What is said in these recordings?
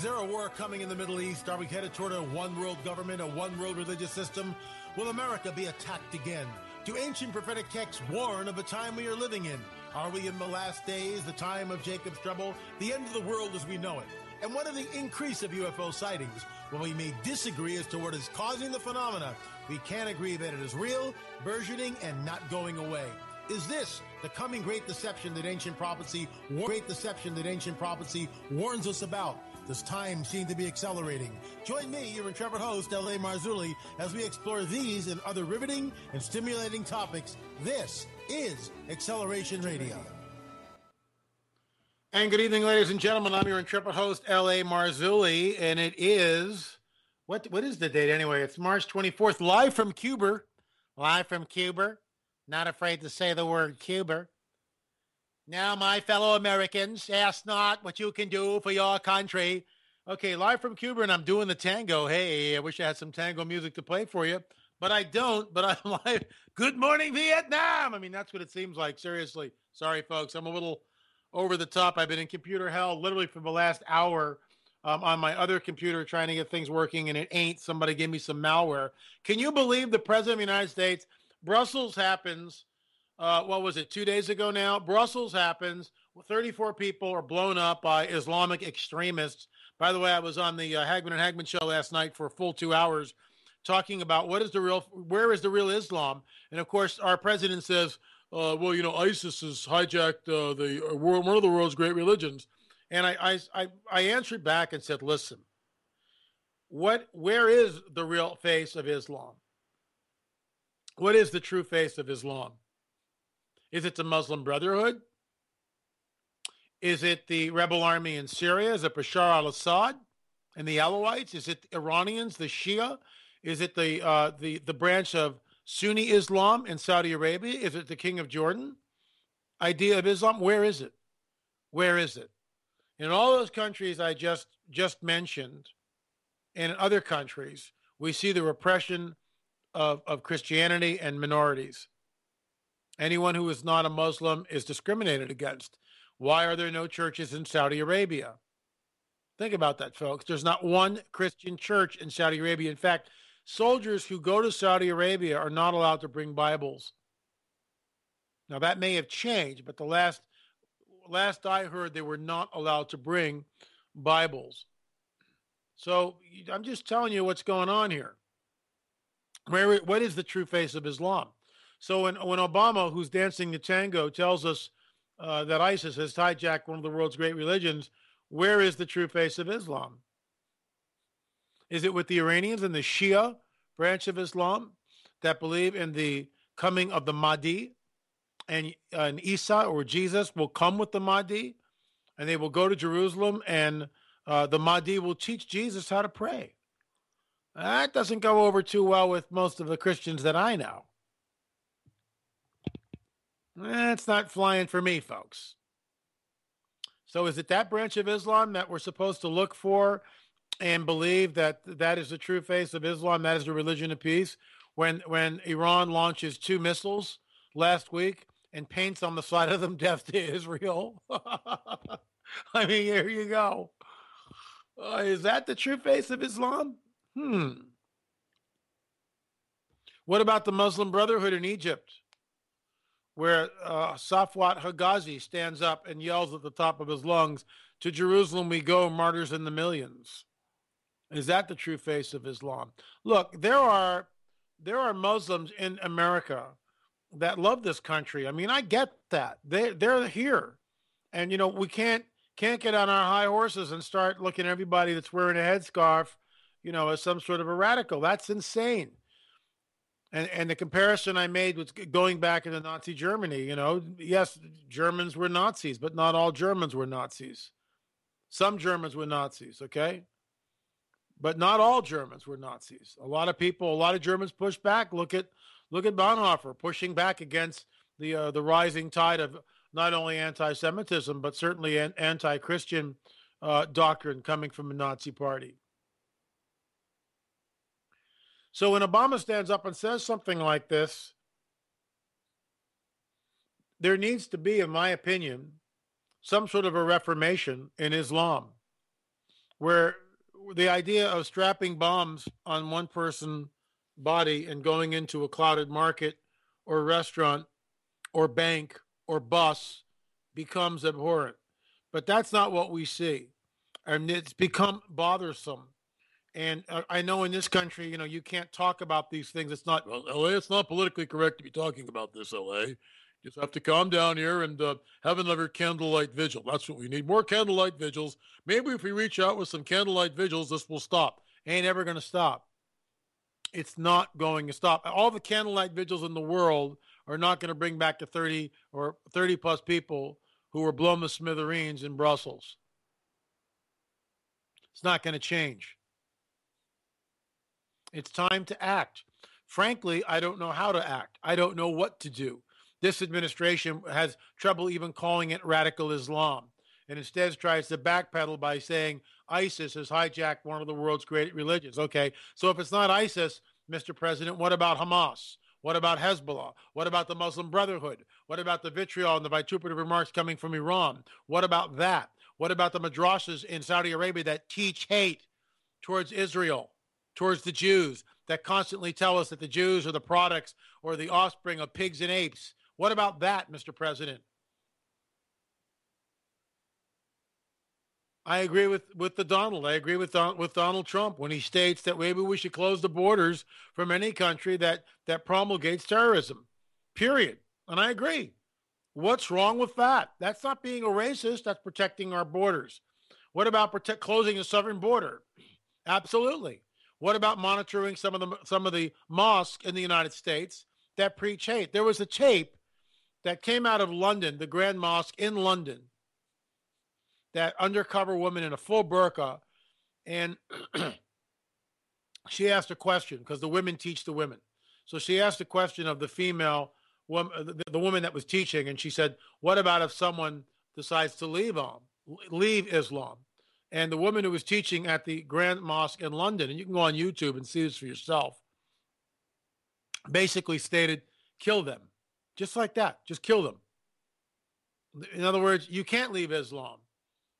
Is there a war coming in the Middle East? Are we headed toward a one world government, a one world religious system? Will America be attacked again? Do ancient prophetic texts warn of the time we are living in? Are we in the last days, the time of Jacob's trouble, the end of the world as we know it? And what of the increase of UFO sightings? While we may disagree as to what is causing the phenomena, we can agree that it is real, burgeoning, and not going away. Is this the coming great deception that ancient prophecy, great deception that ancient prophecy warns us about? Does time seem to be accelerating? Join me, your intrepid host, L.A. Marzulli, as we explore these and other riveting and stimulating topics. This is Acceleration Radio. And good evening, ladies and gentlemen. I'm your intrepid host, L.A. Marzulli, and it is what what is the date anyway? It's March 24th, live from Cuba. Live from Cuba. Not afraid to say the word Cuba. Now, my fellow Americans, ask not what you can do for your country. Okay, live from Cuba, and I'm doing the tango. Hey, I wish I had some tango music to play for you, but I don't. But I'm live. Good morning, Vietnam. I mean, that's what it seems like. Seriously. Sorry, folks. I'm a little over the top. I've been in computer hell literally for the last hour um, on my other computer trying to get things working, and it ain't. Somebody gave me some malware. Can you believe the President of the United States? Brussels happens uh, what was it, two days ago now? Brussels happens. 34 people are blown up by Islamic extremists. By the way, I was on the uh, Hagmann and Hagmann show last night for a full two hours talking about what is the real, where is the real Islam? And of course, our president says, uh, well, you know, ISIS has hijacked uh, the uh, world, one of the world's great religions. And I, I, I, I answered back and said, listen, what, where is the real face of Islam? What is the true face of Islam? Is it the Muslim Brotherhood? Is it the rebel army in Syria? Is it Bashar al Assad and the Alawites? Is it the Iranians, the Shia? Is it the, uh, the, the branch of Sunni Islam in Saudi Arabia? Is it the King of Jordan? Idea of Islam? Where is it? Where is it? In all those countries I just just mentioned, and in other countries, we see the repression of, of Christianity and minorities. Anyone who is not a Muslim is discriminated against. Why are there no churches in Saudi Arabia? Think about that, folks. There's not one Christian church in Saudi Arabia. In fact, soldiers who go to Saudi Arabia are not allowed to bring Bibles. Now that may have changed, but the last last I heard they were not allowed to bring Bibles. So I'm just telling you what's going on here. Where what is the true face of Islam? So when, when Obama, who's dancing the tango, tells us uh, that ISIS has hijacked one of the world's great religions, where is the true face of Islam? Is it with the Iranians and the Shia branch of Islam that believe in the coming of the Mahdi and, uh, and Isa or Jesus will come with the Mahdi and they will go to Jerusalem and uh, the Mahdi will teach Jesus how to pray? That doesn't go over too well with most of the Christians that I know. That's not flying for me, folks. So is it that branch of Islam that we're supposed to look for and believe that that is the true face of Islam, that is the religion of peace? When when Iran launches two missiles last week and paints on the side of them death to Israel. I mean, here you go. Uh, is that the true face of Islam? Hmm. What about the Muslim Brotherhood in Egypt? Where uh, Safwat Hijazi stands up and yells at the top of his lungs, To Jerusalem we go, martyrs in the millions. Is that the true face of Islam? Look, there are there are Muslims in America that love this country. I mean, I get that. They they're here. And you know, we can't can't get on our high horses and start looking at everybody that's wearing a headscarf, you know, as some sort of a radical. That's insane. And and the comparison I made was going back into Nazi Germany. You know, yes, Germans were Nazis, but not all Germans were Nazis. Some Germans were Nazis, okay? But not all Germans were Nazis. A lot of people, a lot of Germans pushed back. Look at look at Bonhoeffer pushing back against the uh, the rising tide of not only anti-Semitism but certainly an anti-Christian uh, doctrine coming from the Nazi Party. So when Obama stands up and says something like this, there needs to be, in my opinion, some sort of a reformation in Islam. where the idea of strapping bombs on one person's body and going into a clouded market or restaurant or bank or bus becomes abhorrent. But that's not what we see. And it's become bothersome. And uh, I know in this country, you know, you can't talk about these things. It's not, well, LA, it's not politically correct to be talking about this, LA. You just have to calm down here and uh, have another candlelight vigil. That's what we need. More candlelight vigils. Maybe if we reach out with some candlelight vigils, this will stop. Ain't ever going to stop. It's not going to stop. All the candlelight vigils in the world are not going to bring back the 30 or 30 plus people who were blown to smithereens in Brussels. It's not going to change. It's time to act. Frankly, I don't know how to act. I don't know what to do. This administration has trouble even calling it radical Islam and instead tries to backpedal by saying ISIS has hijacked one of the world's great religions. Okay, so if it's not ISIS, Mr. President, what about Hamas? What about Hezbollah? What about the Muslim Brotherhood? What about the vitriol and the vituperative remarks coming from Iran? What about that? What about the madrasas in Saudi Arabia that teach hate towards Israel, towards the Jews, that constantly tell us that the Jews are the products or the offspring of pigs and apes? What about that, Mr. President? I agree with, with the Donald. I agree with with Donald Trump when he states that maybe we should close the borders from any country that that promulgates terrorism. Period. And I agree. What's wrong with that? That's not being a racist. That's protecting our borders. What about protect closing the southern border? Absolutely. What about monitoring some of the some of the mosques in the United States that preach hate? There was a tape that came out of London, the Grand Mosque in London, that undercover woman in a full burqa, and she asked a question because the women teach the women. So she asked a question of the female woman, uh, the, woman that was teaching, and she said, "What about if someone decides to leave Islam, leave Islam?" And the woman who was teaching at the Grand Mosque in London, and you can go on YouTube and see this for yourself, basically stated, "Kill them." Just like that. Just kill them. In other words, you can't leave Islam.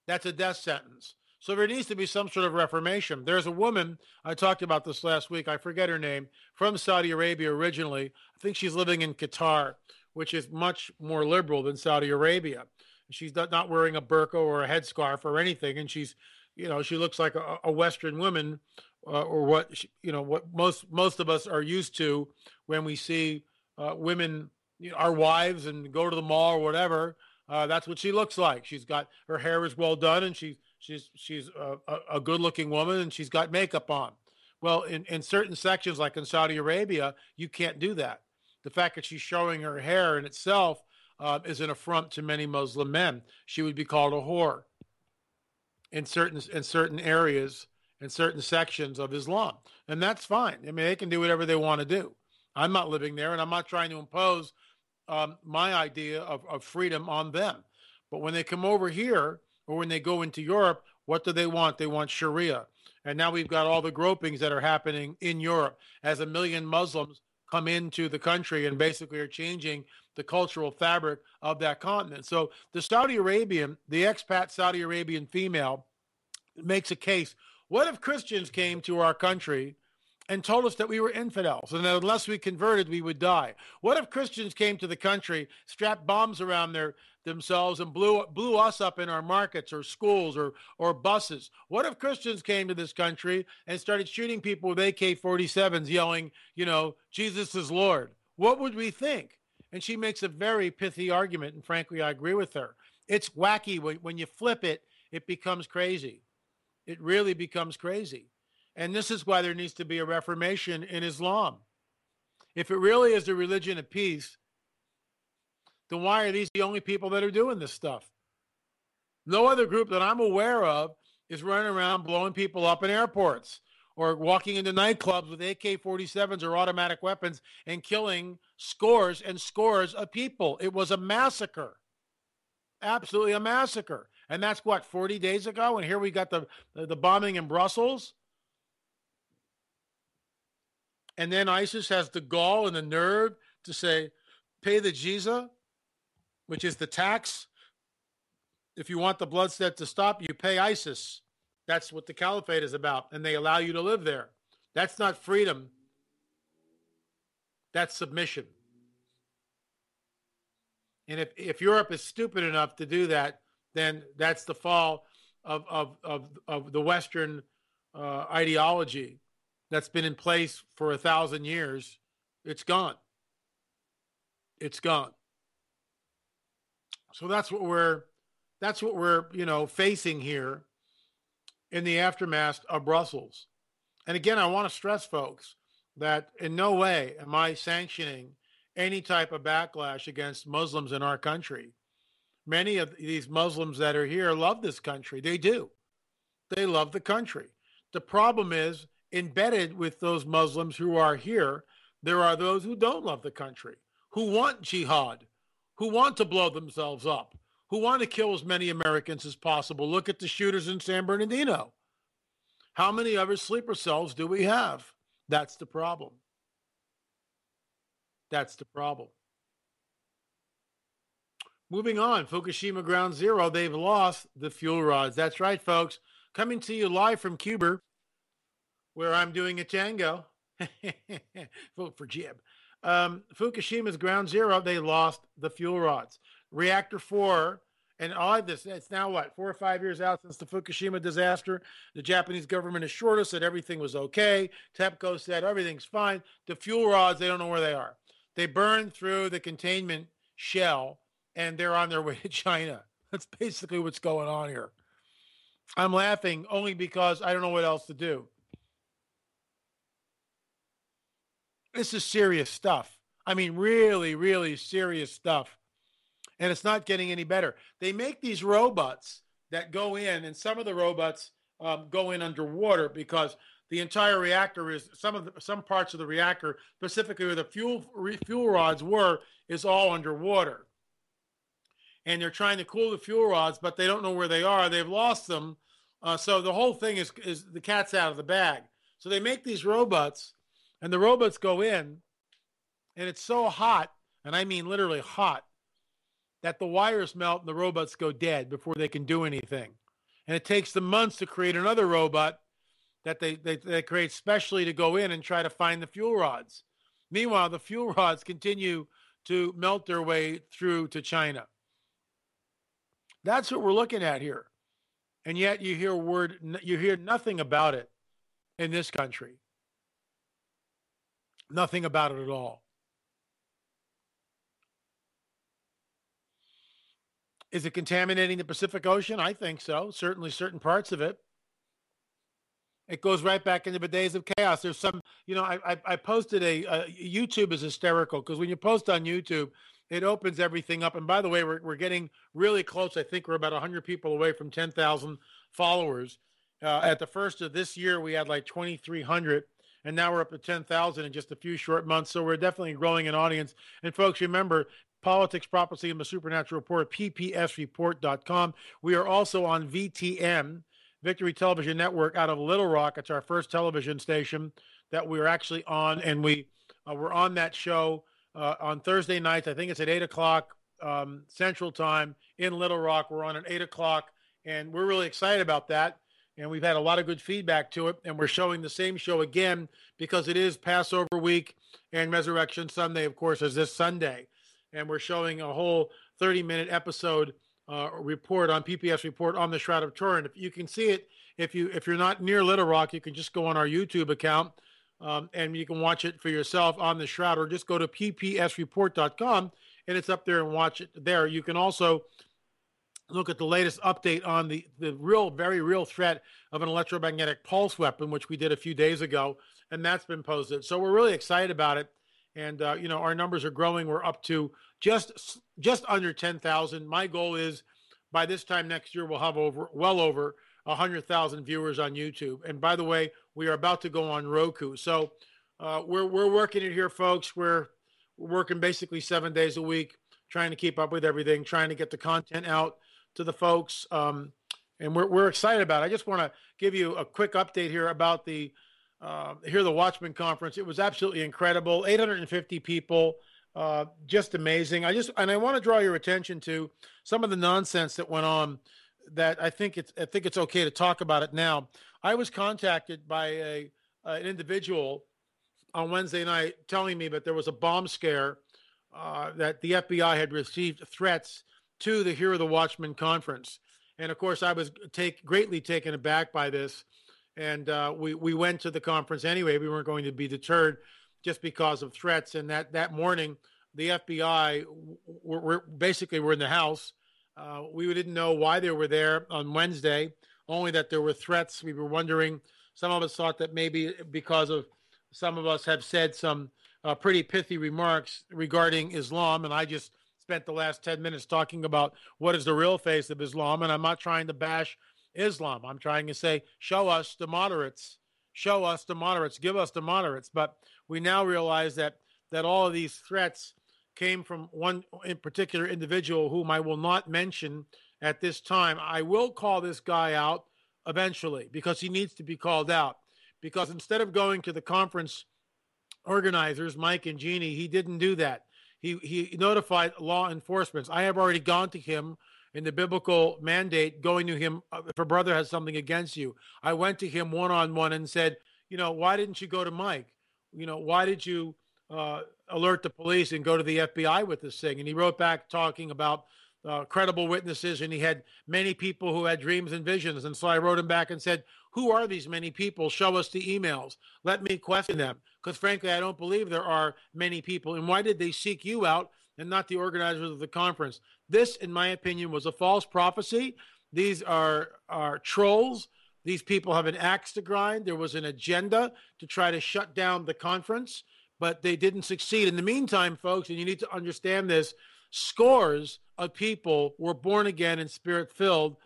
That's a death sentence. So there needs to be some sort of reformation. There's a woman, I talked about this last week, I forget her name, from Saudi Arabia originally. I think she's living in Qatar, which is much more liberal than Saudi Arabia. She's not wearing a burqa or a headscarf or anything, and she's, you know, she looks like a, a Western woman, uh, or what, she, you know, what most most of us are used to when we see uh, women you know, our wives and go to the mall or whatever. Uh, that's what she looks like. She's got her hair is well done, and she's she's she's a, a good looking woman, and she's got makeup on. Well, in, in certain sections, like in Saudi Arabia, you can't do that. The fact that she's showing her hair in itself uh, is an affront to many Muslim men. She would be called a whore in certain in certain areas in certain sections of Islam, and that's fine. I mean, they can do whatever they want to do. I'm not living there, and I'm not trying to impose um, my idea of, of freedom on them. But when they come over here or when they go into Europe, what do they want? They want Sharia. And now we've got all the gropings that are happening in Europe as a million Muslims come into the country and basically are changing the cultural fabric of that continent. So the Saudi Arabian, the expat Saudi Arabian female makes a case. What if Christians came to our country and told us that we were infidels and that unless we converted, we would die. What if Christians came to the country, strapped bombs around their themselves and blew blew us up in our markets or schools or or buses? What if Christians came to this country and started shooting people with AK-47s, yelling, you know, Jesus is Lord? What would we think? And she makes a very pithy argument, and frankly, I agree with her. It's wacky when, you flip it; it becomes crazy. It really becomes crazy. And this is why there needs to be a reformation in Islam. If it really is a religion of peace, then why are these the only people that are doing this stuff? No other group that I'm aware of is running around blowing people up in airports or walking into nightclubs with AK 47s or automatic weapons and killing scores and scores of people. It was a massacre. Absolutely a massacre. And that's what, 40 days ago? And here we got the, the bombing in Brussels. And then ISIS has the gall and the nerve to say, pay the jizya, which is the tax. If you want the bloodshed to stop, you pay ISIS That's what the caliphate is about. And they allow you to live there. That's not freedom. That's submission. And if, if Europe is stupid enough to do that, then that's the fall of, of, of, of the Western uh, ideology that's been in place for a thousand years. It's gone. It's gone. So that's what we're that's what we're you know facing here in the aftermath of Brussels. And again, I want to stress, folks, that in no way am I sanctioning any type of backlash against Muslims in our country. Many of these Muslims that are here love this country. They do. They love the country. The problem is embedded with those Muslims who are here, there are those who don't love the country, who want jihad, who want to blow themselves up, who want to kill as many Americans as possible. Look at the shooters in San Bernardino. How many other sleeper cells do we have? That's the problem. That's the problem. Moving on, Fukushima Ground Zero, they've lost the fuel rods. That's right, folks. Coming to you live from Cuba, where I'm doing a tango. Vote for Jib. Um, Fukushima's Ground Zero, they lost the fuel rods. Reactor 4 and all of this, it's now what, four or five years out since the Fukushima disaster. The Japanese government assured us that everything was okay. TEPCO said everything's fine. The fuel rods, they don't know where they are. They burned through the containment shell and they're on their way to China. That's basically what's going on here. I'm laughing only because I don't know what else to do. This is serious stuff. I mean, really, really serious stuff and it's not getting any better. They make these robots that go in, and some of the robots um, go in underwater because the entire reactor is some of the, some parts of the reactor, specifically where the fuel fuel rods were, is all underwater. And they're trying to cool the fuel rods, but they don't know where they are. They've lost them, uh, so the whole thing is is the cat's out of the bag. So they make these robots, and the robots go in, and it's so hot, and I mean literally hot, that the wires melt and the robots go dead before they can do anything. And it takes them months to create another robot that they, they, they create specially to go in and try to find the fuel rods. Meanwhile, the fuel rods continue to melt their way through to China. That's what we're looking at here. And yet you hear word you hear nothing about it in this country. Nothing about it at all. Is it contaminating the Pacific Ocean? I think so. Certainly, certain parts of it. It goes right back into the days of chaos. There's some, you know, I I, I posted a, YouTube is hysterical because when you post on YouTube, it opens everything up. And by the way, we're we're getting really close. I think we're about 100 people away from 10,000 followers. Uh, at the first of this year, we had like 2,300 and now we're up to 10,000 in just a few short months. So we're definitely growing an audience. And folks, remember, Politics, Prophecy, and the Supernatural Report, ppsreport.com. We are also on VTN, Victory Television Network, out of Little Rock. It's our first television station that we're actually on, and we uh, we're on that show uh, on Thursday nights. I think it's at eight o'clock um, Central Time in Little Rock. We're on at eight o'clock, and we're really excited about that. And we've had a lot of good feedback to it, and we're showing the same show again because it is Passover week and Resurrection Sunday, of course, is this Sunday and we're showing a whole 30 minute episode uh, report on PPS report on the Shroud of Turin. If you can see it, if you if you're not near Little Rock, you can just go on our YouTube account um, and you can watch it for yourself on the Shroud, or just go to ppsreport.com and it's up there and watch it there. You can also look at the latest update on the the real, very real threat of an electromagnetic pulse weapon, which we did a few days ago, and that's been posted. So we're really excited about it and uh, you know our numbers are growing. We're up to just just under ten thousand. My goal is by this time next year we'll have over well over hundred thousand viewers on YouTube. And by the way, we are about to go on Roku. So uh, we're we're working it here, folks. We're, we're working basically seven days a week, trying to keep up with everything, trying to get the content out to the folks. Um, and we're we're excited about it. I just want to give you a quick update here about the uh, Hear the Watchman Conference. It was absolutely incredible. 850 people, uh, just amazing. I just and I want to draw your attention to some of the nonsense that went on. that I think it's I think it's okay to talk about it now. I was contacted by a an individual on Wednesday night telling me that there was a bomb scare uh, that the FBI had received threats to the Hear the Watchman conference, and of course I was take greatly taken aback by this, and uh, we we went to the conference anyway. We weren't going to be deterred just because of threats, and that that morning the FBI were, were basically were in the house uh, we didn't know why they were there on Wednesday, only that there were threats. We were wondering, some of us thought that maybe because of some of us have said some uh, pretty pithy remarks regarding Islam, and I just spent the last 10 minutes talking about what is the real face of Islam, and I'm not trying to bash Islam. I'm trying to say, show us the moderates, show us the moderates, give us the moderates. But we now realize that that all of these threats came from one in particular individual whom I will not mention at this time. I will call this guy out eventually because he needs to be called out. Because instead of going to the conference organizers, Mike and Jeannie, he didn't do that. He, he notified law enforcement. I have already gone to him in the biblical mandate, going to him uh, if a brother has something against you. I went to him one on one and said, you know, why didn't you go to Mike? You know, why did you uh, alert the police and go to the FBI with this thing. And he wrote back talking about uh, credible witnesses, and he had many people who had dreams and visions. And so I wrote him back and said, Who are these many people? Show us the emails. Let me question them. Because frankly, I don't believe there are many people. And why did they seek you out and not the organizers of the conference? This, in my opinion, was a false prophecy. These are, are trolls. These people have an axe to grind. There was an agenda to try to shut down the conference but they didn't succeed. In the meantime, folks, and you need to understand this, scores of people were born again and spirit filled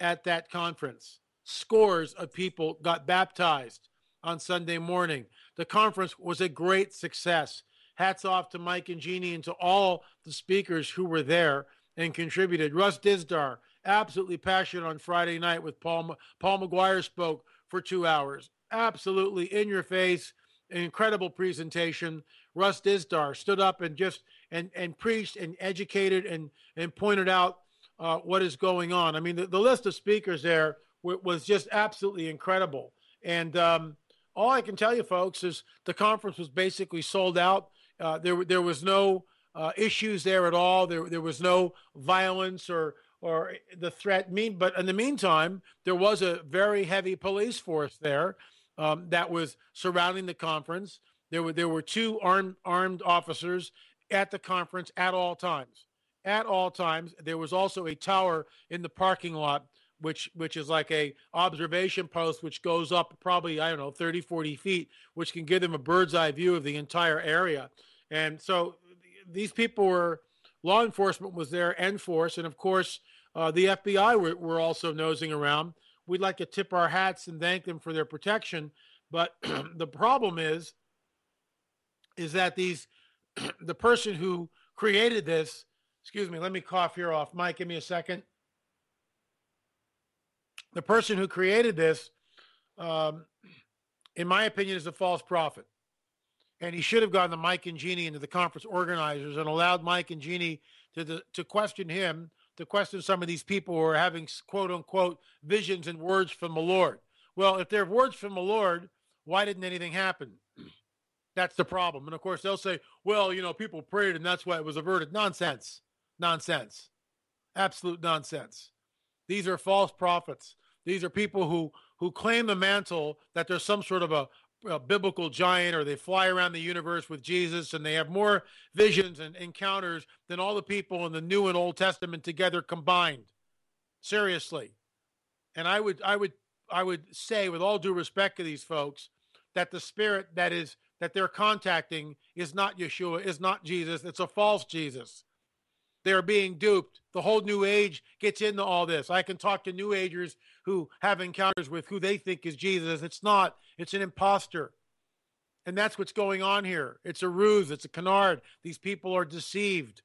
at that conference. Scores of people got baptized on Sunday morning. The conference was a great success. Hats off to Mike and Jeannie and to all the speakers who were there and contributed. Russ Dizdar, absolutely passionate on Friday night with Paul. Paul McGuire spoke for two hours. Absolutely in your face, incredible presentation. Russ Dizdar stood up and just and and preached and educated and and pointed out uh, what is going on. I mean, the, the list of speakers there w- was just absolutely incredible. And um, all I can tell you, folks, is the conference was basically sold out. Uh, there there was no uh, issues there at all. There there was no violence or or the threat. Mean, but in the meantime, there was a very heavy police force there um, that was surrounding the conference. There were there were two armed armed officers at the conference at all times. At all times, there was also a tower in the parking lot, which which is like a observation post, which goes up probably I don't know 30, 40 feet, which can give them a bird's eye view of the entire area. And so these people were law enforcement was there and force, and of course uh, the FBI were, were also nosing around we'd like to tip our hats and thank them for their protection. But the problem is, is that these, the person who created this, excuse me, let me cough here off. Mike, give me a second. The person who created this, um, in my opinion, is a false prophet. And he should have gone to Mike and Jeannie into the conference organizers and allowed Mike and Jeannie to, to question him to question some of these people who are having quote unquote visions and words from the Lord. Well, if they're words from the Lord, why didn't anything happen? That's the problem. And of course, they'll say, well, you know, people prayed and that's why it was averted. Nonsense. Nonsense. Absolute nonsense. These are false prophets. These are people who who claim the mantle that there's some sort of a, a biblical giant or they fly around the universe with Jesus and they have more visions and encounters than all the people in the New and Old Testament together combined. Seriously. And I would I would I would say with all due respect to these folks that the spirit that is that they're contacting is not Yeshua, is not Jesus, it's a false Jesus. They're being duped. The whole new age gets into all this. I can talk to new agers who have encounters with who they think is Jesus. It's not, it's an impostor. And that's what's going on here. It's a ruse, it's a canard. These people are deceived,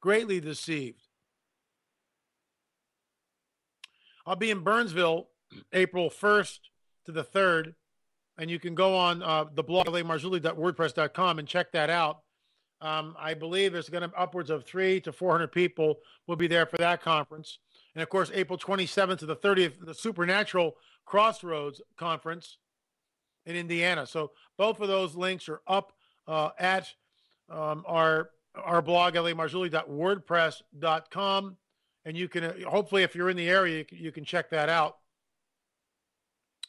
greatly deceived. I'll be in Burnsville April 1st to the 3rd. And you can go on uh, the blog, lamarzulli.wordpress.com, and check that out. Um, I believe there's going to be upwards of three to 400 people will be there for that conference. And of course, April 27th to the 30th, the Supernatural Crossroads Conference in Indiana. So both of those links are up uh, at um, our our blog, lamarzulli.wordpress.com. And you can, uh, hopefully, if you're in the area, you can, you can check that out.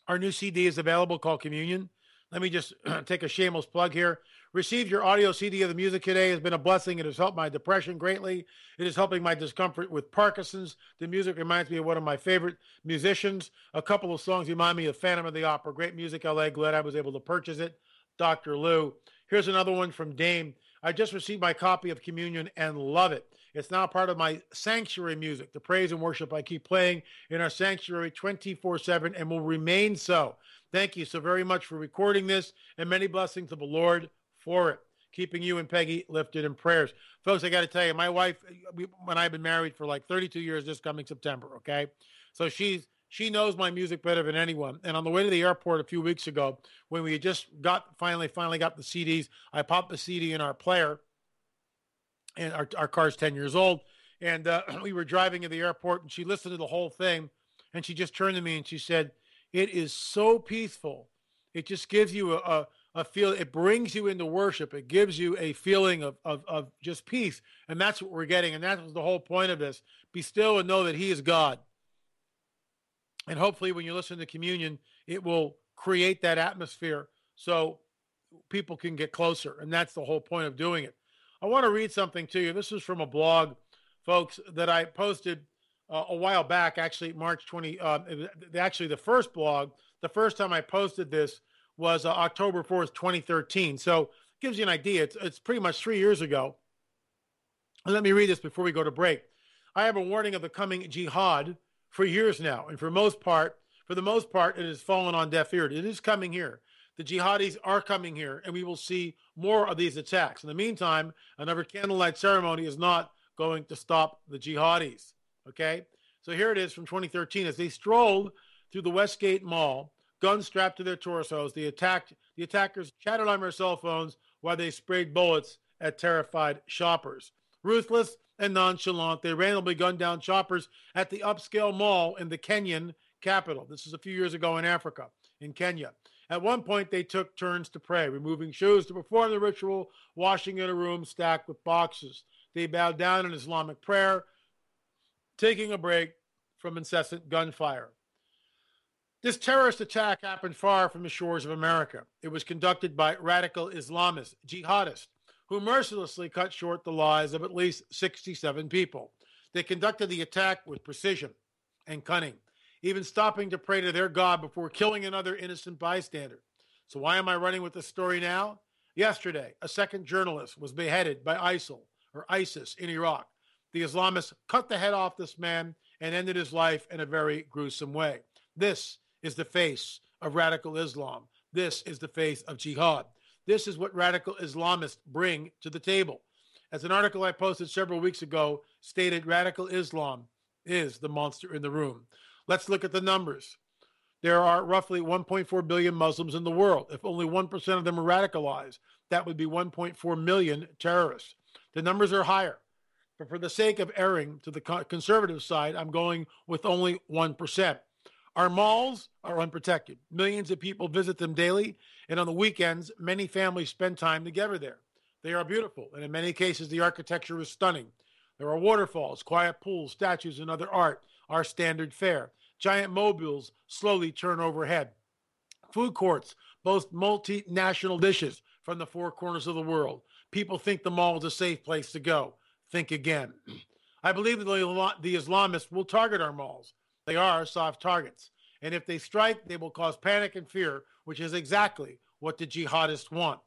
Our new CD is available called Communion. Let me just take a shameless plug here. Receive your audio CD of the music today has been a blessing. It has helped my depression greatly. It is helping my discomfort with Parkinson's. The music reminds me of one of my favorite musicians. A couple of songs remind me of Phantom of the Opera. Great music, LA. Glad I was able to purchase it. Dr. Lou. Here's another one from Dame. I just received my copy of Communion and love it. It's now part of my sanctuary music, the praise and worship I keep playing in our sanctuary 24 7 and will remain so. Thank you so very much for recording this and many blessings of the Lord for it. Keeping you and Peggy lifted in prayers. Folks, I got to tell you, my wife, we, when I've been married for like 32 years this coming September, okay? So she's she knows my music better than anyone. And on the way to the airport a few weeks ago, when we just got finally finally got the CDs, I popped the CD in our player, and our our car's ten years old, and uh, we were driving to the airport, and she listened to the whole thing, and she just turned to me and she said, "It is so peaceful. It just gives you a." a a feel it brings you into worship it gives you a feeling of, of of just peace and that's what we're getting and that was the whole point of this be still and know that he is god and hopefully, when you listen to communion, it will create that atmosphere so people can get closer. And that's the whole point of doing it. I want to read something to you. This is from a blog, folks, that I posted uh, a while back, actually, March 20. Uh, actually, the first blog, the first time I posted this was uh, October 4th, 2013. So it gives you an idea. It's, it's pretty much three years ago. And let me read this before we go to break. I have a warning of the coming jihad for years now. And for most part, for the most part, it has fallen on deaf ears. It is coming here. The jihadis are coming here, and we will see more of these attacks. In the meantime, another candlelight ceremony is not going to stop the jihadis. Okay? So here it is from 2013. As they strolled through the Westgate Mall, guns strapped to their torsos, the attacked the attackers chattered on their cell phones while they sprayed bullets at terrified shoppers. Ruthless and nonchalant. They randomly gunned down shoppers at the upscale mall in the Kenyan capital. This is a few years ago in Africa, in Kenya. At one point, they took turns to pray, removing shoes to perform the ritual, washing in a room stacked with boxes. They bowed down in Islamic prayer, taking a break from incessant gunfire. This terrorist attack happened far from the shores of America. It was conducted by radical Islamists, jihadists, who mercilessly cut short the lives of at least 67 people. They conducted the attack with precision and cunning, even stopping to pray to their God before killing another innocent bystander. So, why am I running with this story now? Yesterday, a second journalist was beheaded by ISIL or ISIS in Iraq. The Islamists cut the head off this man and ended his life in a very gruesome way. This is the face of radical Islam. This is the face of jihad. This is what radical Islamists bring to the table. As an article I posted several weeks ago stated, radical Islam is the monster in the room. Let's look at the numbers. There are roughly 1.4 billion Muslims in the world. If only 1% of them are radicalized, that would be 1.4 million terrorists. The numbers are higher. But for the sake of erring to the conservative side, I'm going with only 1%. Our malls are unprotected. Millions of people visit them daily, and on the weekends, many families spend time together there. They are beautiful, and in many cases, the architecture is stunning. There are waterfalls, quiet pools, statues, and other art, our standard fare. Giant mobiles slowly turn overhead. Food courts boast multinational dishes from the four corners of the world. People think the mall is a safe place to go. Think again. I believe that the Islamists will target our malls. They are soft targets. And if they strike, they will cause panic and fear, which is exactly what the jihadists want.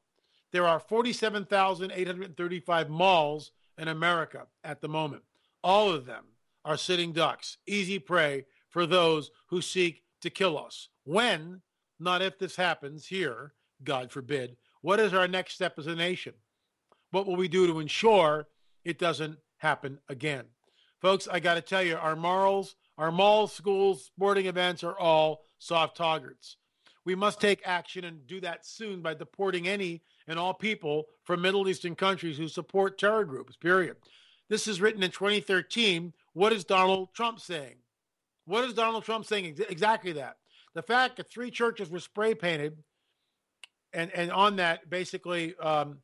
There are 47,835 malls in America at the moment. All of them are sitting ducks, easy prey for those who seek to kill us. When, not if this happens here, God forbid, what is our next step as a nation? What will we do to ensure it doesn't happen again? Folks, I got to tell you, our morals our malls, schools, sporting events are all soft targets. We must take action and do that soon by deporting any and all people from Middle Eastern countries who support terror groups, period. This is written in 2013 what is Donald Trump saying? What is Donald Trump saying? Exactly that. The fact that three churches were spray painted, and and on that basically um,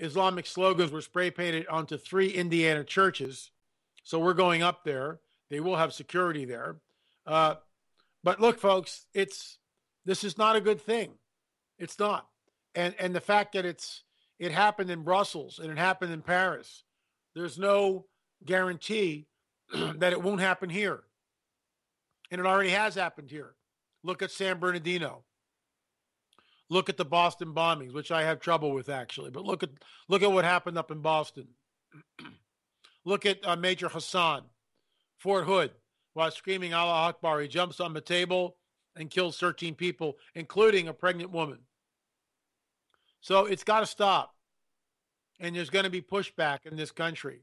Islamic slogans were spray painted onto three Indiana churches. So we're going up there. They will have security there. Uh, but look, folks, it's this is not a good thing. It's not. And and the fact that it's it happened in Brussels and it happened in Paris, there's no guarantee that it won't happen here. And it already has happened here. Look at San Bernardino. Look at the Boston bombings, which I have trouble with actually. But look at look at what happened up in Boston. look at uh, Major Hassan, Fort Hood, while screaming Allah Akbar, he jumps on the table and kills 13 people, including a pregnant woman. So it's got to stop. And there's going to be pushback in this country.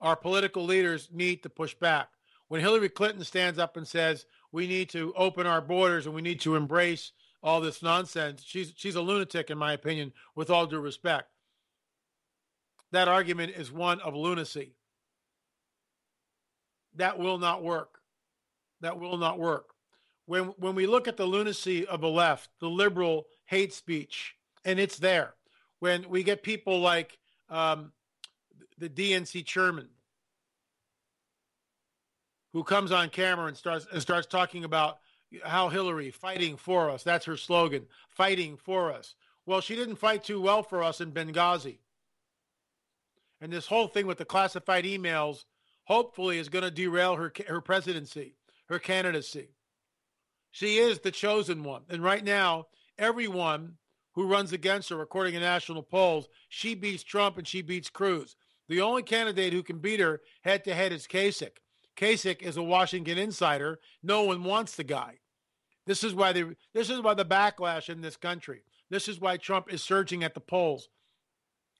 Our political leaders need to push back. When Hillary Clinton stands up and says, we need to open our borders and we need to embrace all this nonsense, she's, she's a lunatic, in my opinion, with all due respect. That argument is one of lunacy. That will not work. That will not work. When, when we look at the lunacy of the left, the liberal hate speech, and it's there. When we get people like um, the DNC chairman who comes on camera and starts and starts talking about how Hillary fighting for us. That's her slogan, fighting for us. Well, she didn't fight too well for us in Benghazi. And this whole thing with the classified emails hopefully is going to derail her her presidency, her candidacy. She is the chosen one. And right now, everyone who runs against her, according to national polls, she beats Trump and she beats Cruz. The only candidate who can beat her head to head is Kasich. Kasich is a Washington insider. No one wants the guy. This is why the this is why the backlash in this country. This is why Trump is surging at the polls.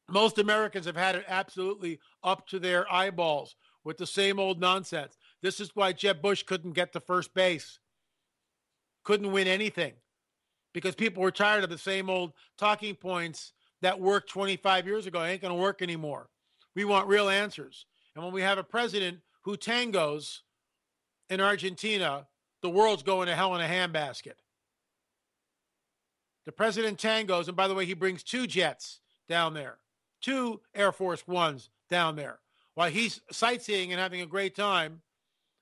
Most Americans have had it absolutely up to their eyeballs with the same old nonsense. This is why Jeb Bush couldn't get to first base. Couldn't win anything because people were tired of the same old talking points that worked 25 years ago. ain't going to work anymore. We want real answers. And when we have a president who tangos in Argentina, the world's going to hell in a handbasket. The president tangos, and by the way, he brings two jets down there, two Air Force Ones down there, while he's sightseeing and having a great time,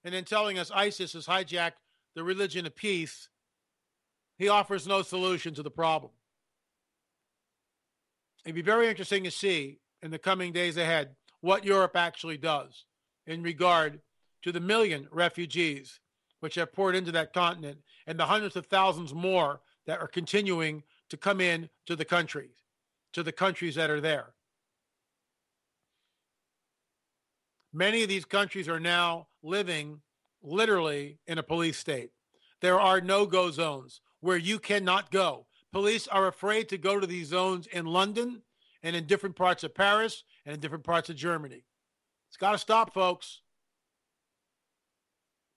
and then telling us ISIS has hijacked the religion of peace he offers no solution to the problem. It'd be very interesting to see in the coming days ahead what Europe actually does in regard to the million refugees which have poured into that continent and the hundreds of thousands more that are continuing to come in to the countries, to the countries that are there. Many of these countries are now living literally in a police state. There are no go zones where you cannot go. Police are afraid to go to these zones in London and in different parts of Paris and in different parts of Germany. It's got to stop, folks.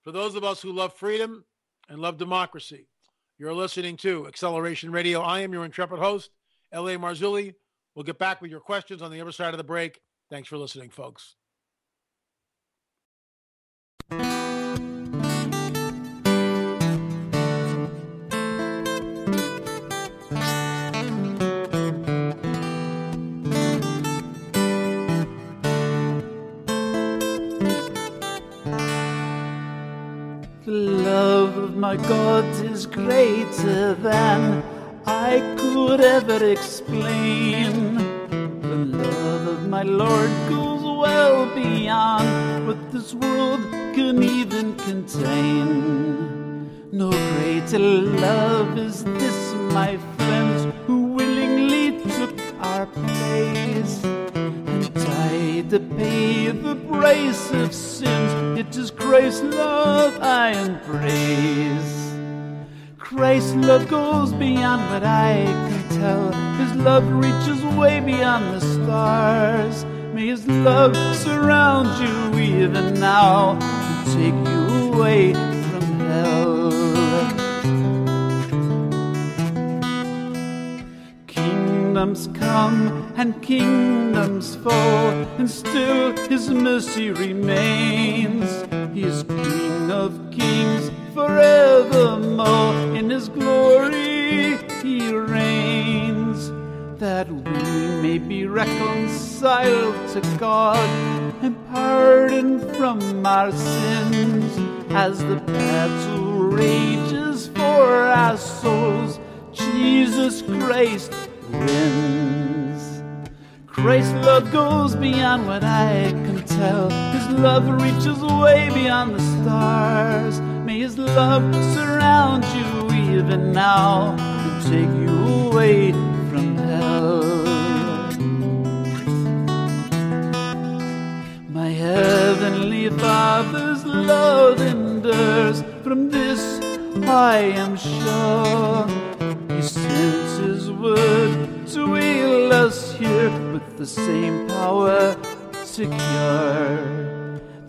For those of us who love freedom and love democracy, you're listening to Acceleration Radio. I am your intrepid host, L.A. Marzulli. We'll get back with your questions on the other side of the break. Thanks for listening, folks. My God is greater than I could ever explain. The love of my Lord goes well beyond what this world can even contain. No greater love is this, my friends, who willingly took our place and died to pay the price of sins. It is Christ's love I embrace. Christ's love goes beyond what I can tell. His love reaches way beyond the stars. May His love surround you even now take you away from hell. Kingdoms come and kingdoms fall, and still his mercy remains. He is King of kings forevermore. In his glory he reigns, that we may be reconciled to God and pardoned from our sins as the battle rages for our souls. Jesus Christ wins. Christ's love goes beyond what I can tell. His love reaches way beyond the stars. May His love surround you even now and take you I am sure. He sent His word to heal us here with the same power secure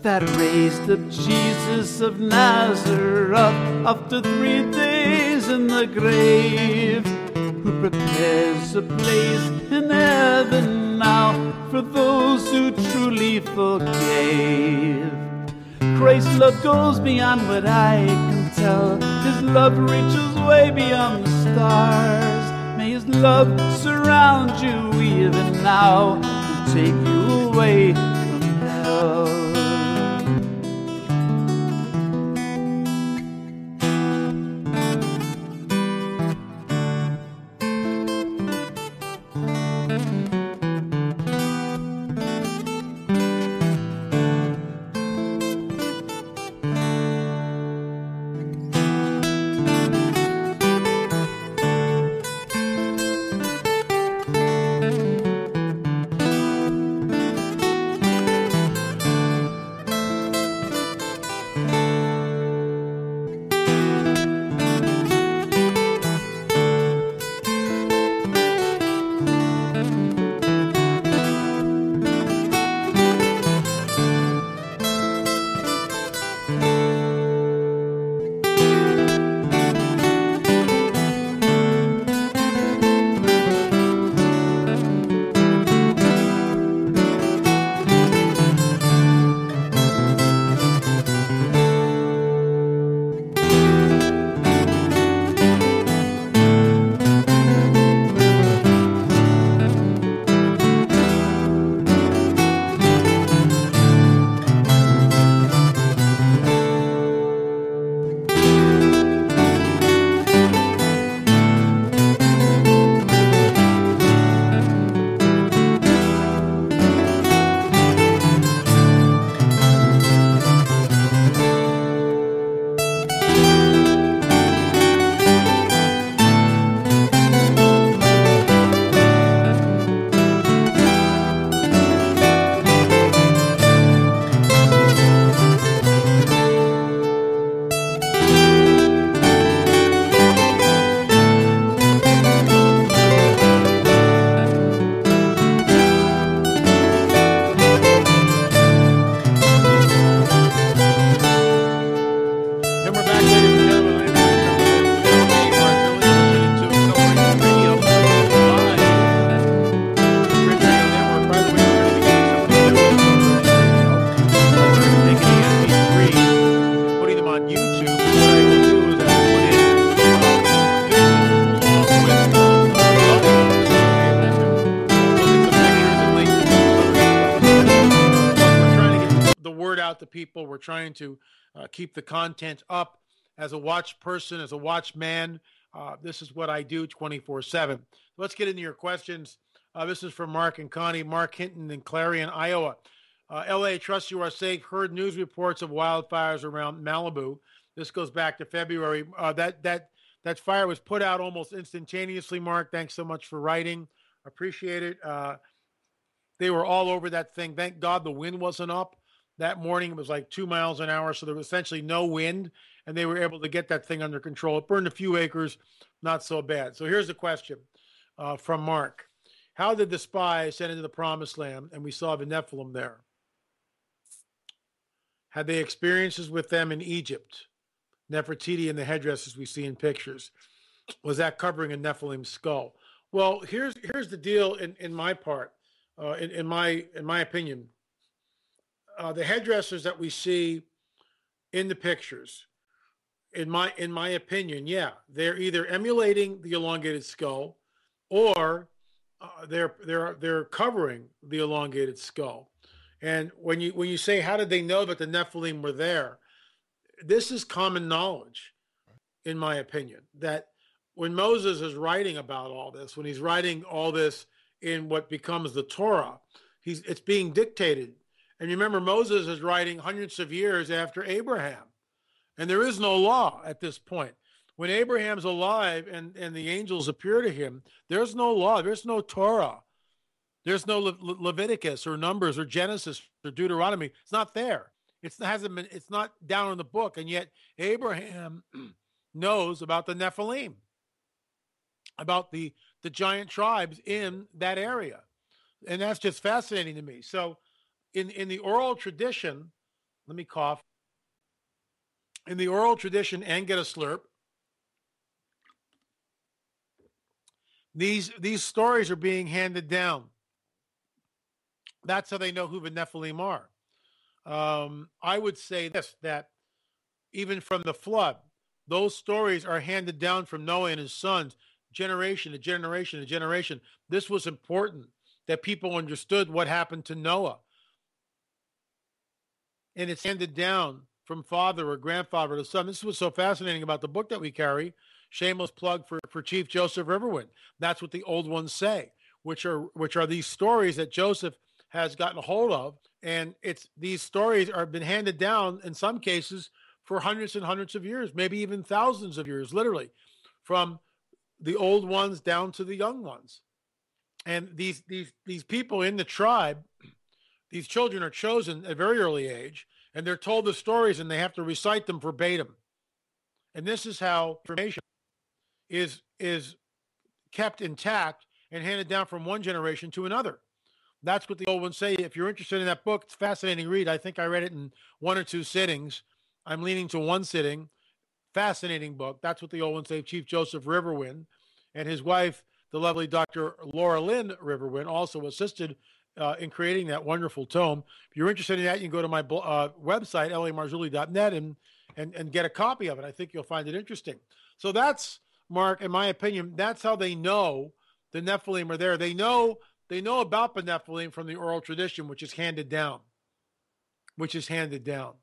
that raised up Jesus of Nazareth after three days in the grave, who prepares a place in heaven now for those who truly forgave. Christ's love goes beyond what I tell. His love reaches way beyond the stars. May His love surround you even now and take you away from hell. People. We're trying to uh, keep the content up. As a watch person, as a watchman, uh, this is what I do 24 7. Let's get into your questions. Uh, this is from Mark and Connie. Mark Hinton in Clarion, Iowa. Uh, LA, trust you are safe. Heard news reports of wildfires around Malibu. This goes back to February. Uh, that that that fire was put out almost instantaneously. Mark, thanks so much for writing. Appreciate it. Uh, they were all over that thing. Thank God the wind wasn't up that morning. It was like two miles an hour, so there was essentially no wind, and they were able to get that thing under control. It burned a few acres, not so bad. So here's the question uh, from Mark: How did the spies send into the Promised Land, and we saw the Nephilim there? Had they experiences with them in Egypt? Nefertiti and the headdresses we see in pictures. Was that covering a Nephilim skull? Well, here's here's the deal. In in my part, uh, in in my in my opinion, uh, the headdresses that we see in the pictures, in my in my opinion, yeah, they're either emulating the elongated skull, or uh, they're they're they're covering the elongated skull. And when you when you say how did they know that the Nephilim were there, this is common knowledge, in my opinion, that when Moses is writing about all this, when he's writing all this in what becomes the Torah, he's it's being dictated. And you remember, Moses is writing hundreds of years after Abraham. And there is no law at this point. When Abraham's alive and, and the angels appear to him, there's no law, there's no Torah. There's no Le- Leviticus or Numbers or Genesis or Deuteronomy. It's not there. It's hasn't been. It's not down in the book, and yet Abraham knows about the Nephilim, about the the giant tribes in that area, and that's just fascinating to me. So, in in the oral tradition, let me cough. In the oral tradition, and get a slurp. These these stories are being handed down. That's how they know who the Nephilim are. Um, I would say this that even from the flood, those stories are handed down from Noah and his sons, generation to generation to generation. This was important that people understood what happened to Noah. And it's handed down from father or grandfather to son. This is what's so fascinating about the book that we carry. Shameless plug for, for Chief Joseph Riverwind. That's what the old ones say, which are which are these stories that Joseph has gotten a hold of and it's these stories are been handed down in some cases for hundreds and hundreds of years maybe even thousands of years literally from the old ones down to the young ones and these these these people in the tribe these children are chosen at a very early age and they're told the stories and they have to recite them verbatim and this is how information is is kept intact and handed down from one generation to another that's what the old ones say. If you're interested in that book, it's fascinating read. I think I read it in one or two sittings. I'm leaning to one sitting. Fascinating book. That's what the old ones say. Chief Joseph Riverwind and his wife, the lovely Dr. Laura Lynn Riverwind, also assisted uh, in creating that wonderful tome. If you're interested in that, you can go to my uh, website, lamarzulli.net, and, and, and get a copy of it. I think you'll find it interesting. So that's, Mark, in my opinion, that's how they know the Nephilim are there. They know they know about the Nephilim from the oral tradition, which is handed down, which is handed down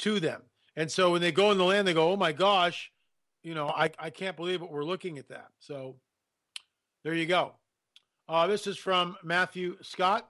to them. And so when they go in the land, they go, oh my gosh, you know, I, I can't believe it. We're looking at that. So there you go. Uh, this is from Matthew Scott.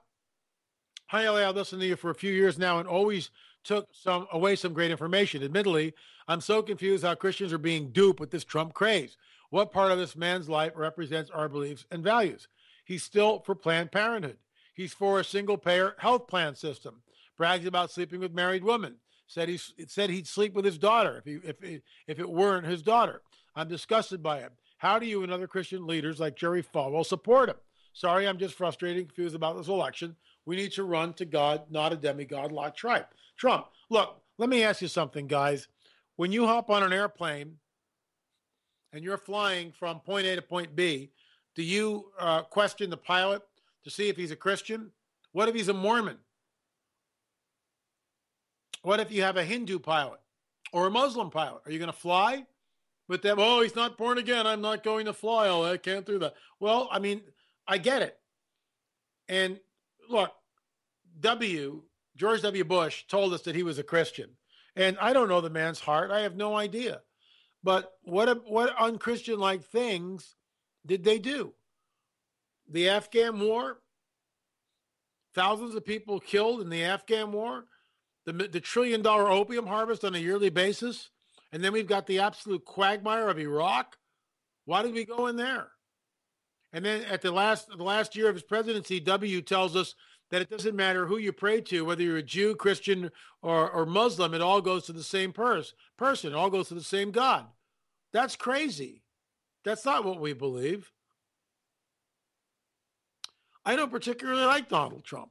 Hi, LA. I've listened to you for a few years now and always took some away some great information. Admittedly, I'm so confused how Christians are being duped with this Trump craze. What part of this man's life represents our beliefs and values? He's still for Planned Parenthood. He's for a single payer health plan system. Brags about sleeping with married women. Said he said he'd sleep with his daughter if he if it, if it weren't his daughter. I'm disgusted by him. How do you and other Christian leaders like Jerry Falwell support him? Sorry, I'm just frustrated and confused about this election. We need to run to God, not a demigod like Trump. Trump, look, let me ask you something, guys. When you hop on an airplane and you're flying from point A to point B, do you uh, question the pilot to see if he's a Christian? What if he's a Mormon? What if you have a Hindu pilot or a Muslim pilot? Are you going to fly with them? Oh, he's not born again. I'm not going to fly. Oh, I can't do that. Well, I mean, I get it. And look, W. George W. Bush told us that he was a Christian, and I don't know the man's heart. I have no idea. But what what unchristian like things did they do? The Afghan war, thousands of people killed in the Afghan war, the, the trillion dollar opium harvest on a yearly basis, and then we've got the absolute quagmire of Iraq. Why did we go in there? And then at the last the last year of his presidency, W tells us that it doesn't matter who you pray to, whether you're a Jew, Christian, or, or Muslim, it all goes to the same pers- person. It all goes to the same God. That's crazy. That's not what we believe. I don't particularly like Donald Trump.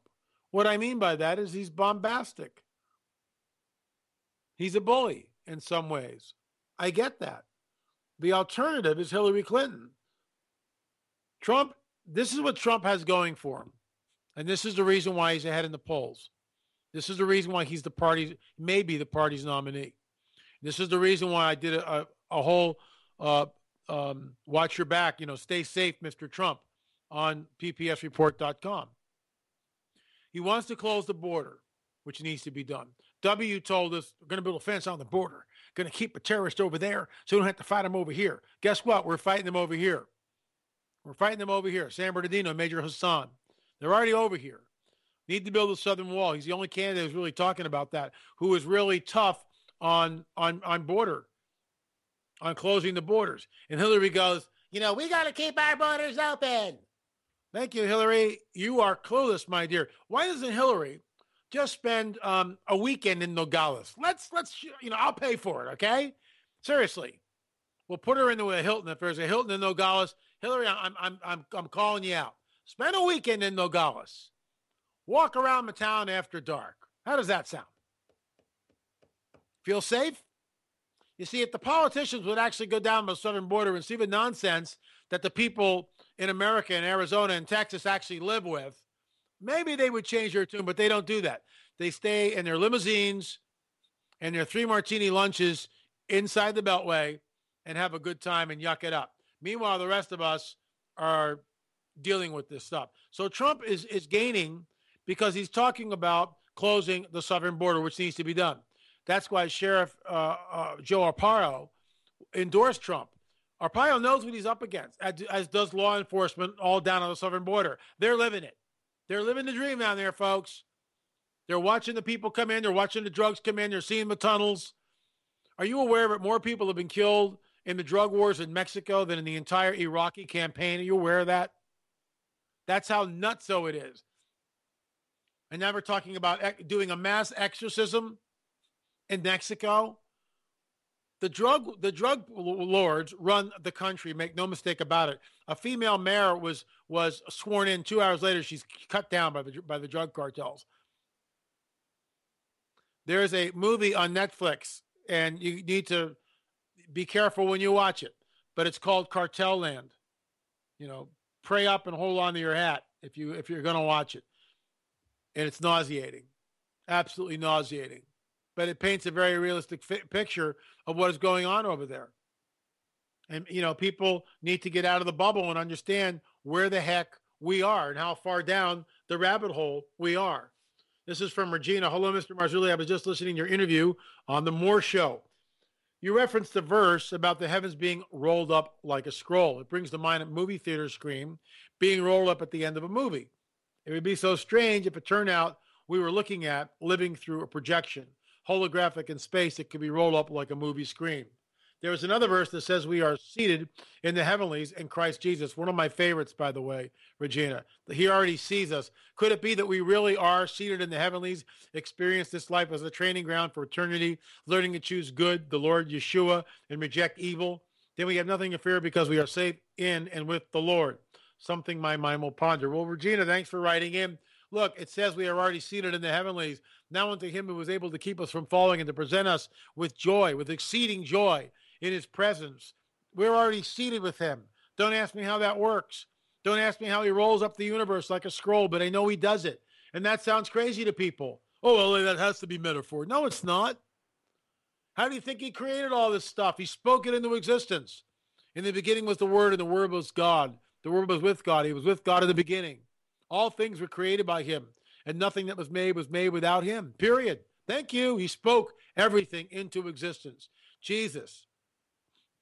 What I mean by that is he's bombastic. He's a bully in some ways. I get that. The alternative is Hillary Clinton. Trump, this is what Trump has going for him. And this is the reason why he's ahead in the polls. This is the reason why he's the party, maybe the party's nominee. This is the reason why I did a, a, a whole uh, um, watch your back, you know, stay safe, Mr. Trump, on ppsreport.com. He wants to close the border, which needs to be done. W told us we're going to build a fence on the border, going to keep a terrorist over there so we don't have to fight them over here. Guess what? We're fighting them over here. We're fighting them over here. San Bernardino, Major Hassan. They're already over here. Need to build a southern wall. He's the only candidate who's really talking about that, who is really tough on on on border, on closing the borders. And Hillary goes, you know, we got to keep our borders open. Thank you, Hillary. You are clueless, my dear. Why doesn't Hillary just spend um, a weekend in Nogales? Let's let's you know, I'll pay for it. Okay, seriously, we'll put her into a Hilton if there's a Hilton in Nogales. Hillary, I'm I'm I'm I'm calling you out. Spend a weekend in Nogales. Walk around the town after dark. How does that sound? Feel safe? You see, if the politicians would actually go down the southern border and see the nonsense that the people in America and Arizona and Texas actually live with, maybe they would change their tune, but they don't do that. They stay in their limousines and their three martini lunches inside the Beltway and have a good time and yuck it up. Meanwhile, the rest of us are dealing with this stuff. So Trump is is gaining because he's talking about closing the southern border, which needs to be done. That's why Sheriff uh, uh, Joe Arpaio endorsed Trump. Arpaio knows what he's up against, as, as does law enforcement all down on the southern border. They're living it. They're living the dream down there, folks. They're watching the people come in. They're watching the drugs come in. They're seeing the tunnels. Are you aware that more people have been killed in the drug wars in Mexico than in the entire Iraqi campaign? Are you aware of that? That's how nutso it is. And now we're talking about doing a mass exorcism in Mexico. The drug the drug lords run the country. Make no mistake about it. A female mayor was was sworn in. Two hours later, she's cut down by the by the drug cartels. There is a movie on Netflix, and you need to be careful when you watch it. But it's called Cartel Land. You know, pray up and hold on to your hat if you if you're going to watch it. And it's nauseating, absolutely nauseating. But it paints a very realistic fi- picture of what is going on over there. And you know, people need to get out of the bubble and understand where the heck we are and how far down the rabbit hole we are. This is from Regina. Hello, Mr. Marzulli. I was just listening to your interview on the Moore Show. You referenced the verse about the heavens being rolled up like a scroll. It brings to mind a movie theater screen being rolled up at the end of a movie. It would be so strange if it turned out we were looking at living through a projection, holographic in space that could be rolled up like a movie screen. There is another verse that says we are seated in the heavenlies in Christ Jesus. One of my favorites, by the way, Regina. He already sees us. Could it be that we really are seated in the heavenlies, experience this life as a training ground for eternity, learning to choose good, the Lord Yeshua, and reject evil? Then we have nothing to fear because we are safe in and with the Lord. Something my mind will ponder. Well, Regina, thanks for writing in. Look, it says we are already seated in the heavenlies. Now unto him who was able to keep us from falling and to present us with joy, with exceeding joy in his presence. We're already seated with him. Don't ask me how that works. Don't ask me how he rolls up the universe like a scroll, but I know he does it. And that sounds crazy to people. Oh, well, that has to be metaphor. No, it's not. How do you think he created all this stuff? He spoke it into existence. In the beginning was the Word, and the Word was God. The Word was with God. He was with God in the beginning. All things were created by him, and nothing that was made was made without him. Period. Thank you. He spoke everything into existence. Jesus,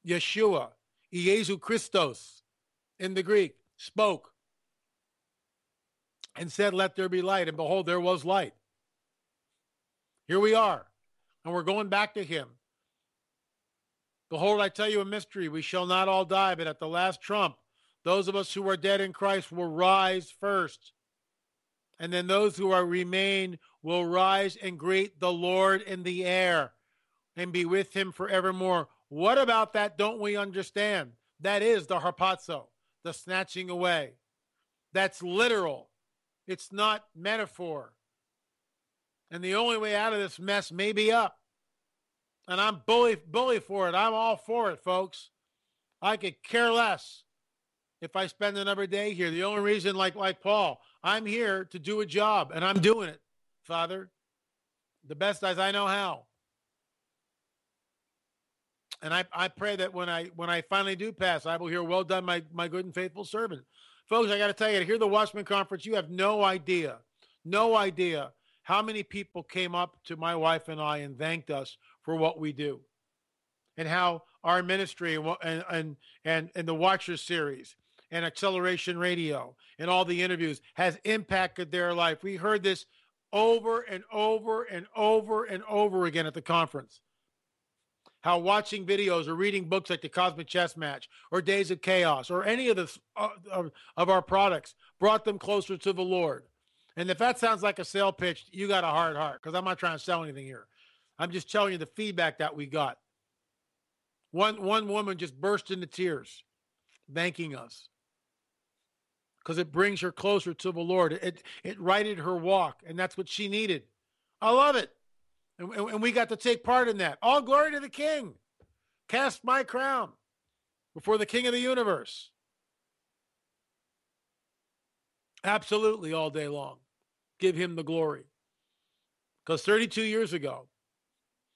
Yeshua, Iesu Christos in the Greek, spoke and said, Let there be light. And behold, there was light. Here we are. And we're going back to him. Behold, I tell you a mystery. We shall not all die, but at the last trump, those of us who are dead in Christ will rise first. And then those who are remain will rise and greet the Lord in the air and be with him forevermore. What about that don't we understand? That is the harpazo, the snatching away. That's literal. It's not metaphor. And the only way out of this mess may be up. And I'm bully bully for it. I'm all for it, folks. I could care less if I spend another day here. The only reason, like like Paul, I'm here to do a job, and I'm doing it, Father, the best as I know how. And I, I pray that when I when I finally do pass, I will hear, "Well done, my my good and faithful servant." Folks, I got to tell you, to hear the Watchman Conference, you have no idea, no idea how many people came up to my wife and I and thanked us for what we do, and how our ministry and and and and the Watchers series and Acceleration Radio and all the interviews has impacted their life. We heard this over and over and over and over again at the conference how watching videos or reading books like the Cosmic Chess Match or Days of Chaos or any of the uh, of, our products brought them closer to the Lord. And if that sounds like a sale pitch, you got a hard heart because I'm not trying to sell anything here. I'm just telling you the feedback that we got. One one woman just burst into tears, thanking us because it brings her closer to the Lord. It it righted her walk, and that's what she needed. I love it. And, and we got to take part in that. All glory to the King. Cast my crown before the King of the universe. Absolutely, all day long. Give him the glory. Because 32 years ago,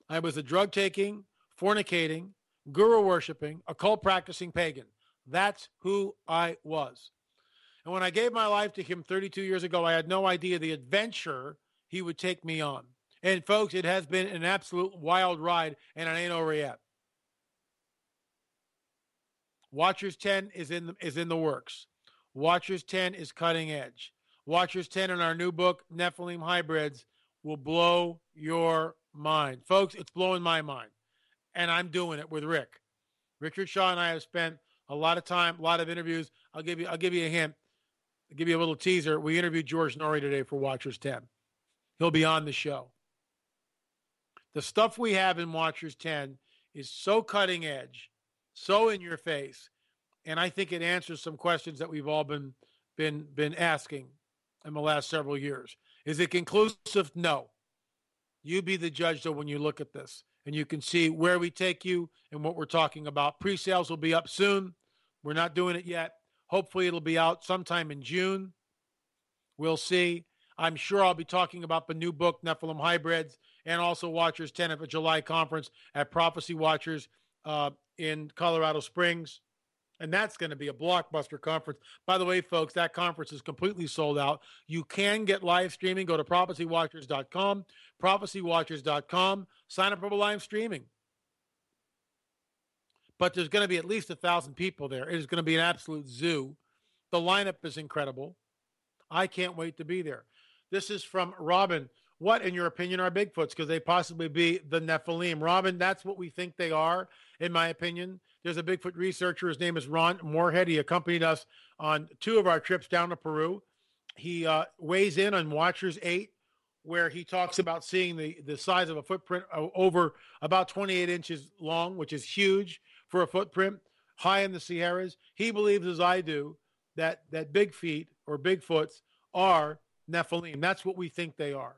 I was a drug taking, fornicating, guru worshiping, occult practicing pagan. That's who I was. And when I gave my life to him 32 years ago, I had no idea the adventure he would take me on. And folks, it has been an absolute wild ride, and it ain't over yet. Watchers 10 is in the, is in the works. Watchers 10 is cutting edge. Watchers 10 in our new book, Nephilim Hybrids, will blow your mind. Folks, it's blowing my mind. And I'm doing it with Rick. Richard Shaw and I have spent a lot of time, a lot of interviews. I'll give you I'll give you a hint. I'll give you a little teaser. We interviewed George Noory today for Watchers 10. He'll be on the show. The stuff we have in Watchers 10 is so cutting edge, so in your face, and I think it answers some questions that we've all been been been asking in the last several years. Is it conclusive? No. You be the judge though when you look at this and you can see where we take you and what we're talking about. Pre-sales will be up soon. We're not doing it yet. Hopefully it'll be out sometime in June. We'll see. I'm sure I'll be talking about the new book, Nephilim Hybrids, and also Watchers 10 at the July conference at Prophecy Watchers uh, in Colorado Springs. And that's going to be a blockbuster conference. By the way, folks, that conference is completely sold out. You can get live streaming. Go to prophecywatchers.com, prophecywatchers.com, sign up for the live streaming. But there's going to be at least a thousand people there. It is going to be an absolute zoo. The lineup is incredible. I can't wait to be there. This is from Robin. What, in your opinion, are Bigfoots? Because they possibly be the Nephilim. Robin, that's what we think they are, in my opinion. There's a Bigfoot researcher. His name is Ron Morehead. He accompanied us on two of our trips down to Peru. He uh, weighs in on Watchers 8, where he talks about seeing the, the size of a footprint over about 28 inches long, which is huge for a footprint high in the Sierras. He believes, as I do, that, that big feet or Bigfoots are Nephilim. That's what we think they are.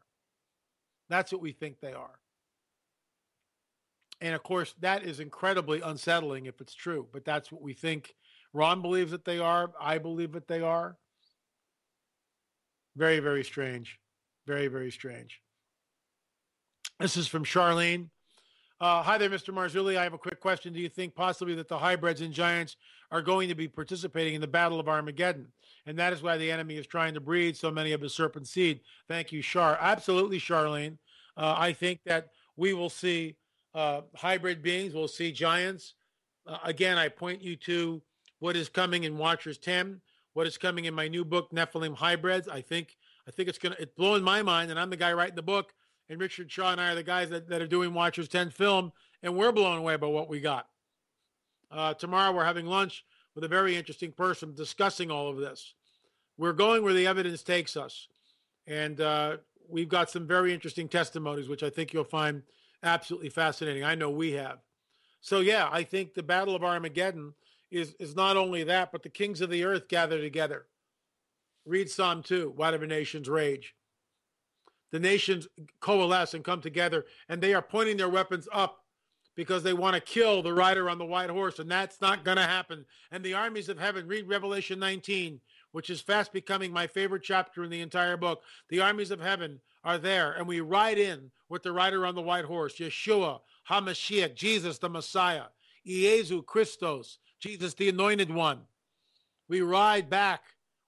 That's what we think they are. And of course, that is incredibly unsettling if it's true, but that's what we think. Ron believes that they are. I believe that they are. Very, very strange. Very, very strange. This is from Charlene. Uh, hi there, Mr. Marzulli. I have a quick question. Do you think possibly that the hybrids and giants are going to be participating in the Battle of Armageddon? And that is why the enemy is trying to breed so many of the serpent seed. Thank you, Char. Absolutely, Charlene. Uh, I think that we will see uh, hybrid beings. We'll see giants. Uh, again, I point you to what is coming in Watchers 10, what is coming in my new book, Nephilim Hybrids. I think I think it's gonna it's blowing my mind, and I'm the guy writing the book, and Richard Shaw and I are the guys that, that are doing Watchers 10 film, and we're blown away by what we got. Uh, tomorrow we're having lunch with a very interesting person discussing all of this. We're going where the evidence takes us. And uh, we've got some very interesting testimonies, which I think you'll find absolutely fascinating. I know we have. So, yeah, I think the Battle of Armageddon is, is not only that, but the kings of the earth gather together. Read Psalm 2, whatever nations rage. The nations coalesce and come together, and they are pointing their weapons up because they want to kill the rider on the white horse, and that's not going to happen. And the armies of heaven, read Revelation 19, which is fast becoming my favorite chapter in the entire book. The armies of heaven are there, and we ride in with the rider on the white horse, Yeshua, HaMashiach, Jesus the Messiah, Iesu Christos, Jesus the Anointed One. We ride back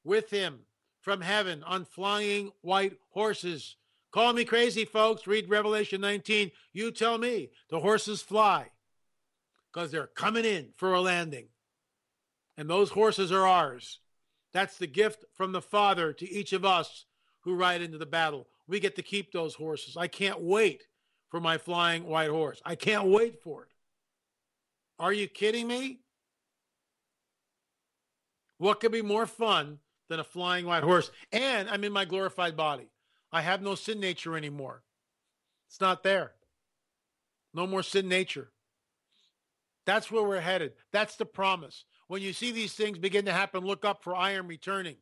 with him from heaven on flying white horses. Call me crazy, folks. Read Revelation 19. You tell me the horses fly because they're coming in for a landing. And those horses are ours. That's the gift from the Father to each of us who ride into the battle. We get to keep those horses. I can't wait for my flying white horse. I can't wait for it. Are you kidding me? What could be more fun than a flying white horse? And I'm in my glorified body. I have no sin nature anymore. It's not there. No more sin nature. That's where we're headed. That's the promise. When you see these things begin to happen, look up for I am returning.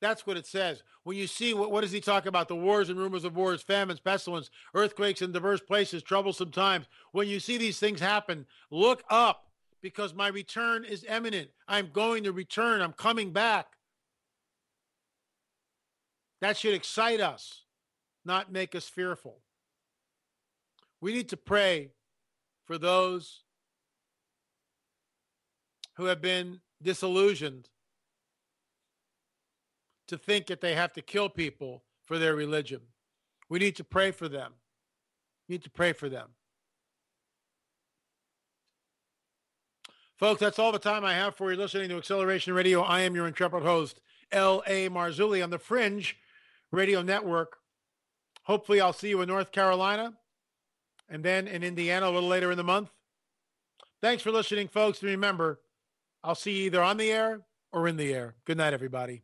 That's what it says. When you see what, what does he talk about? The wars and rumors of wars, famines, pestilence, earthquakes in diverse places, troublesome times. When you see these things happen, look up because my return is imminent. I'm going to return. I'm coming back. That should excite us, not make us fearful. We need to pray for those who have been disillusioned to think that they have to kill people for their religion. We need to pray for them. We need to pray for them. Folks, that's all the time I have for you listening to Acceleration Radio. I am your intrepid host, L.A. Marzulli on the Fringe Radio Network. Hopefully, I'll see you in North Carolina and then in Indiana a little later in the month. Thanks for listening, folks. And remember, I'll see you either on the air or in the air. Good night, everybody.